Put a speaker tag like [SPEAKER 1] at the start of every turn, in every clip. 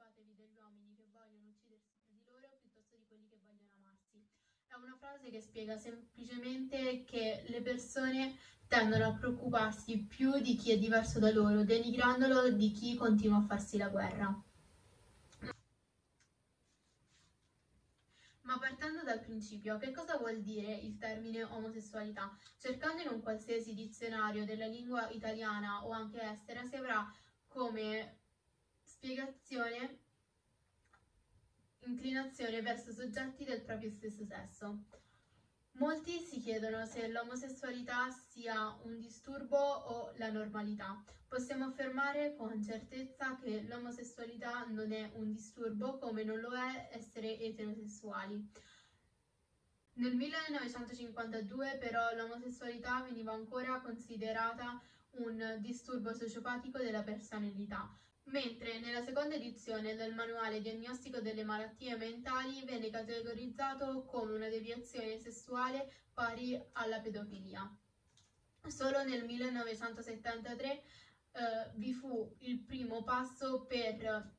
[SPEAKER 1] occupatevi degli uomini che vogliono uccidersi tra di loro piuttosto di quelli che vogliono amarsi. È una frase che spiega semplicemente che le persone tendono a preoccuparsi più di chi è diverso da loro, denigrandolo di chi continua a farsi la guerra. Ma partendo dal principio, che cosa vuol dire il termine omosessualità? Cercando in un qualsiasi dizionario della lingua italiana o anche estera si avrà come spiegazione inclinazione verso soggetti del proprio stesso sesso. Molti si chiedono se l'omosessualità sia un disturbo o la normalità. Possiamo affermare con certezza che l'omosessualità non è un disturbo come non lo è essere eterosessuali. Nel 1952 però l'omosessualità veniva ancora considerata un disturbo sociopatico della personalità, mentre nella seconda edizione del manuale diagnostico delle malattie mentali venne categorizzato come una deviazione sessuale pari alla pedofilia. Solo nel 1973 eh, vi fu il primo passo per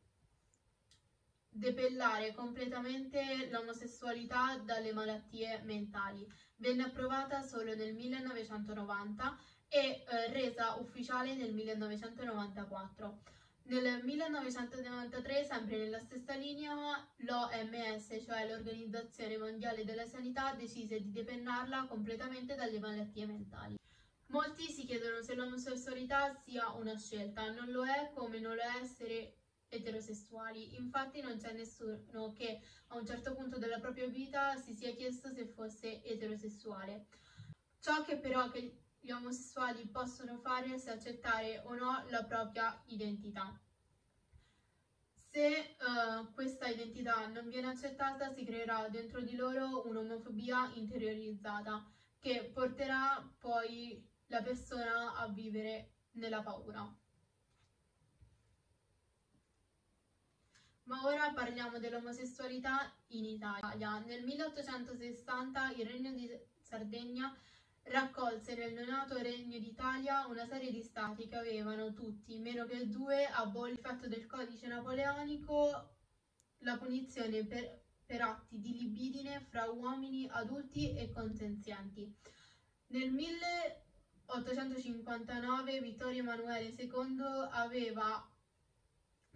[SPEAKER 1] depellare completamente l'omosessualità dalle malattie mentali. Venne approvata solo nel 1990 e eh, resa ufficiale nel 1994. Nel 1993, sempre nella stessa linea, l'OMS, cioè l'Organizzazione Mondiale della Sanità, decise di depennarla completamente dalle malattie mentali. Molti si chiedono se l'omosessualità sia una scelta, non lo è come non lo è essere eterosessuali. Infatti non c'è nessuno che a un certo punto della propria vita si sia chiesto se fosse eterosessuale. Ciò che però che gli omosessuali possono fare se accettare o no la propria identità. Se uh, questa identità non viene accettata si creerà dentro di loro un'omofobia interiorizzata che porterà poi la persona a vivere nella paura. Ma ora parliamo dell'omosessualità in Italia. Nel 1860 il Regno di Sardegna raccolse nel neonato Regno d'Italia una serie di stati che avevano tutti, meno che due, abolito l'effetto del codice napoleonico, la punizione per, per atti di libidine fra uomini adulti e consenzienti. Nel 1859 Vittorio Emanuele II aveva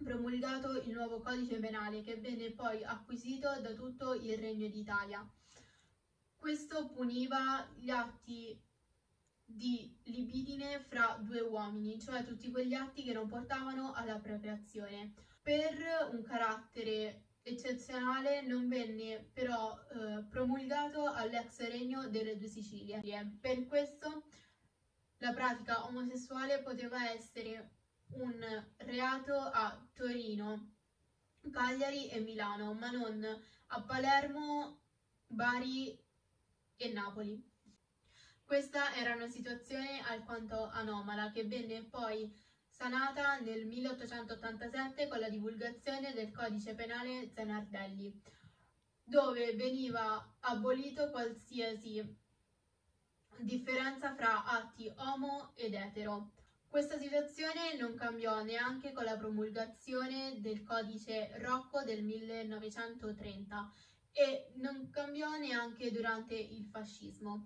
[SPEAKER 1] promulgato il nuovo codice penale che venne poi acquisito da tutto il Regno d'Italia. Questo puniva gli atti di libidine fra due uomini, cioè tutti quegli atti che non portavano alla procreazione. Per un carattere eccezionale non venne però eh, promulgato all'ex regno delle due Sicilie. Per questo la pratica omosessuale poteva essere un reato a Torino, Cagliari e Milano, ma non a Palermo, Bari e Napoli. Questa era una situazione alquanto anomala che venne poi sanata nel 1887 con la divulgazione del codice penale Zanardelli, dove veniva abolito qualsiasi differenza fra atti omo ed etero. Questa situazione non cambiò neanche con la promulgazione del codice Rocco del 1930 e non cambiò neanche durante il fascismo,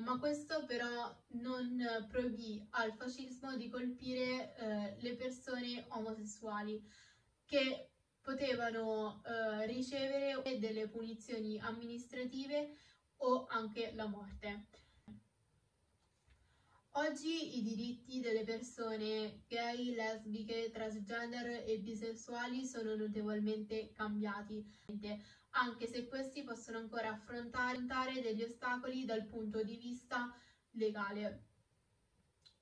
[SPEAKER 1] ma questo però non proibì al fascismo di colpire eh, le persone omosessuali che potevano eh, ricevere delle punizioni amministrative o anche la morte. Oggi i diritti delle persone gay, lesbiche, transgender e bisessuali sono notevolmente cambiati anche se questi possono ancora affrontare degli ostacoli dal punto di vista legale.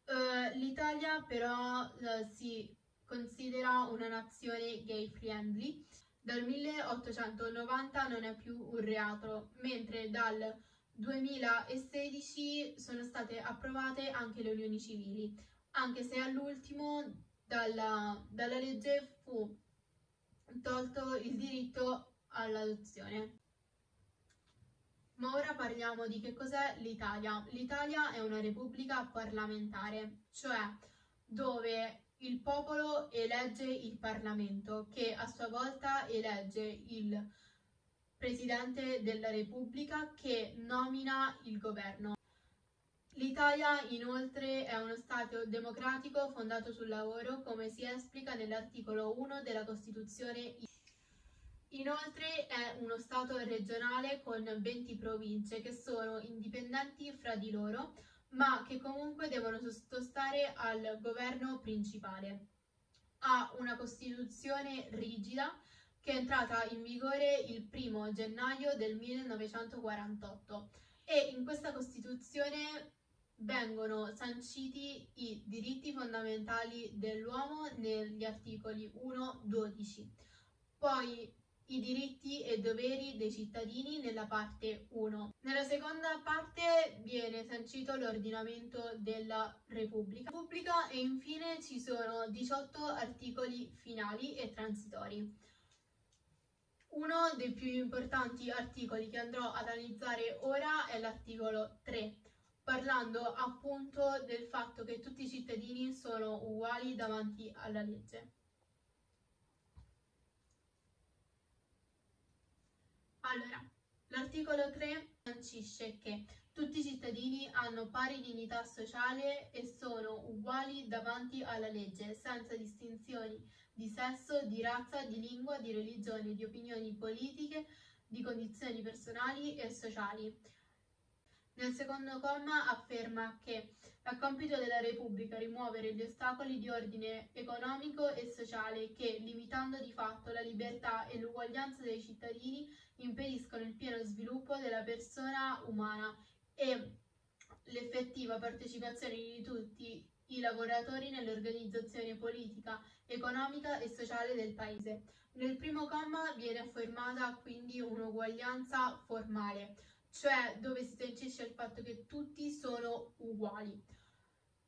[SPEAKER 1] Uh, L'Italia però uh, si considera una nazione gay friendly. Dal 1890 non è più un reato, mentre dal 2016 sono state approvate anche le unioni civili, anche se all'ultimo dalla, dalla legge fu tolto il diritto all'adozione. Ma ora parliamo di che cos'è l'Italia. L'Italia è una repubblica parlamentare, cioè dove il popolo elegge il Parlamento, che a sua volta elegge il Presidente della Repubblica, che nomina il governo. L'Italia inoltre è uno Stato democratico fondato sul lavoro, come si esplica nell'articolo 1 della Costituzione. Inoltre è uno Stato regionale con 20 province che sono indipendenti fra di loro, ma che comunque devono sottostare al governo principale. Ha una Costituzione rigida che è entrata in vigore il 1 gennaio del 1948 e in questa Costituzione vengono sanciti i diritti fondamentali dell'uomo negli articoli 1-12, poi i diritti e doveri dei cittadini nella parte 1. Nella seconda parte viene sancito l'ordinamento della Repubblica. Repubblica e infine ci sono 18 articoli finali e transitori. Uno dei più importanti articoli che andrò ad analizzare ora è l'articolo 3, parlando appunto del fatto che tutti i cittadini sono uguali davanti alla legge. Allora, l'articolo 3 sancisce che tutti i cittadini hanno pari dignità sociale e sono uguali davanti alla legge, senza distinzioni di sesso, di razza, di lingua, di religione, di opinioni politiche, di condizioni personali e sociali. Nel secondo comma afferma che è compito della Repubblica rimuovere gli ostacoli di ordine economico e sociale che, limitando di fatto la libertà e l'uguaglianza dei cittadini, impediscono il pieno sviluppo della persona umana e l'effettiva partecipazione di tutti i lavoratori nell'organizzazione politica, economica e sociale del Paese. Nel primo comma viene affermata quindi un'uguaglianza formale, cioè dove si sancisce il fatto che tutti sono uguali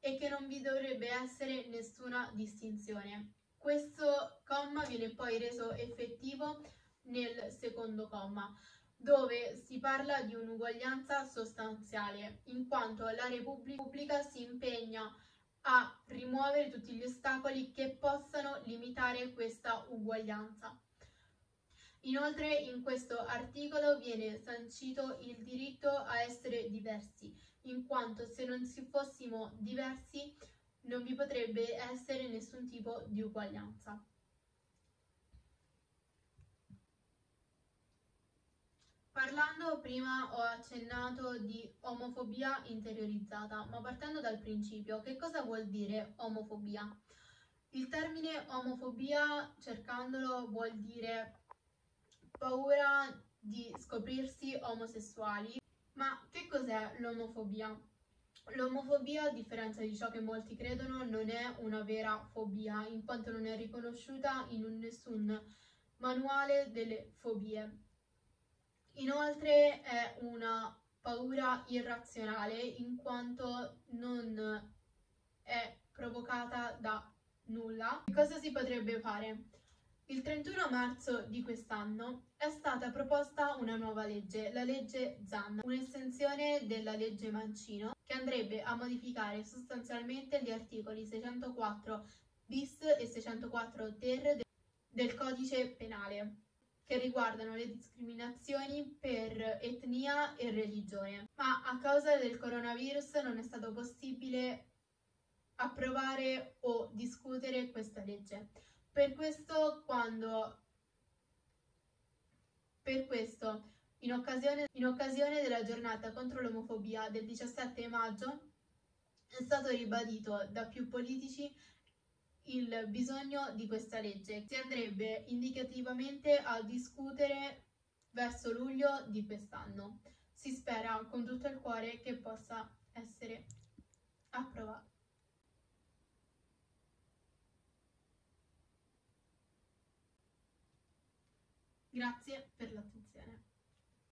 [SPEAKER 1] e che non vi dovrebbe essere nessuna distinzione. Questo comma viene poi reso effettivo nel secondo comma, dove si parla di un'uguaglianza sostanziale, in quanto la Repubblica si impegna a rimuovere tutti gli ostacoli che possano limitare questa uguaglianza. Inoltre in questo articolo viene sancito il diritto a essere diversi, in quanto se non si fossimo diversi non vi potrebbe essere nessun tipo di uguaglianza. Parlando prima ho accennato di omofobia interiorizzata, ma partendo dal principio, che cosa vuol dire omofobia? Il termine omofobia, cercandolo, vuol dire paura di scoprirsi omosessuali. Ma che cos'è l'omofobia? L'omofobia, a differenza di ciò che molti credono, non è una vera fobia, in quanto non è riconosciuta in nessun manuale delle fobie. Inoltre è una paura irrazionale in quanto non è provocata da nulla. Cosa si potrebbe fare? Il 31 marzo di quest'anno è stata proposta una nuova legge, la legge Zan, un'estensione della legge Mancino che andrebbe a modificare sostanzialmente gli articoli 604 bis e 604 ter del codice penale che riguardano le discriminazioni per etnia e religione, ma a causa del coronavirus non è stato possibile approvare o discutere questa legge. Per questo, quando per questo, in occasione, in occasione della giornata contro l'omofobia del 17 maggio, è stato ribadito da più politici il bisogno di questa legge. Si andrebbe indicativamente a discutere verso luglio di quest'anno. Si spera con tutto il cuore che possa essere approvato. Grazie per l'attenzione.